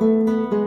you